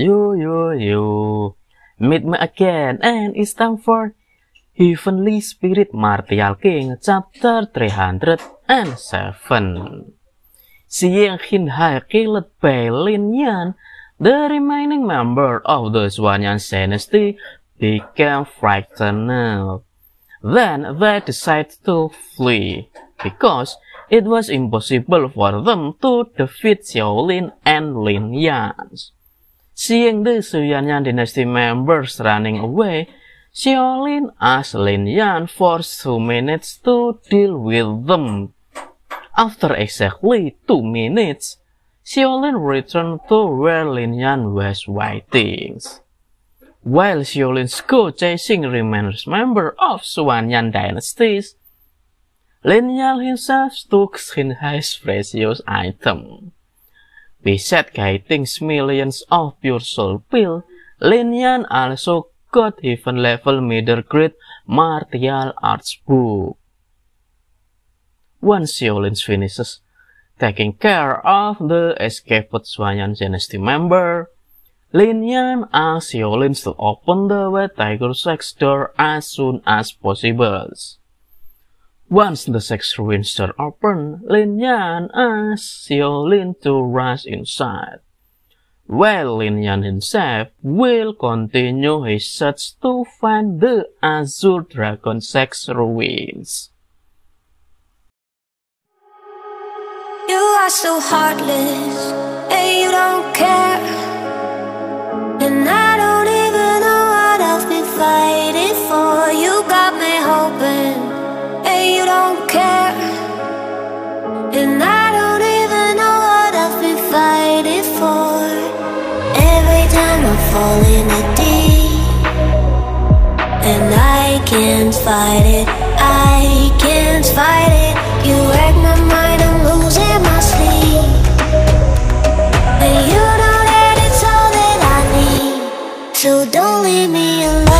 Yo yo yo, meet me again and it's time for Heavenly Spirit Martial King chapter 307. Seeing Hin Hai killed by Lin Yan, the remaining member of the Xuanyan dynasty became frightened. Then they decided to flee because it was impossible for them to defeat Xiaolin and Lin Yan. Seeing the Xuanyan dynasty members running away, Xiaolin asked Lin Yan for two minutes to deal with them. After exactly two minutes, Xiaolin returned to where Lin Yan was waiting. While Xiaolin's go chasing remains member of Xuanyan dynasties, Lin Yan himself took Xin Hai's precious item. Besides getting millions of pure soul pill, Lin Yan also got heaven level middle grade martial arts book. Once Xiaolin finishes taking care of the escaped Xuanyan dynasty member, Lin Yan asks Xiaolin to open the White Tiger Sex door as soon as possible. Once the sex ruins are open, Lin Yan asks Xiaolin to rush inside. While Lin Yan himself will continue his search to find the Azure Dragon Sex ruins. You are so heartless, fall in a deep, and I can't fight it, I can't fight it. You wreck my mind, I'm losing my sleep. And you know that it's all that I need. So don't leave me alone.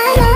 I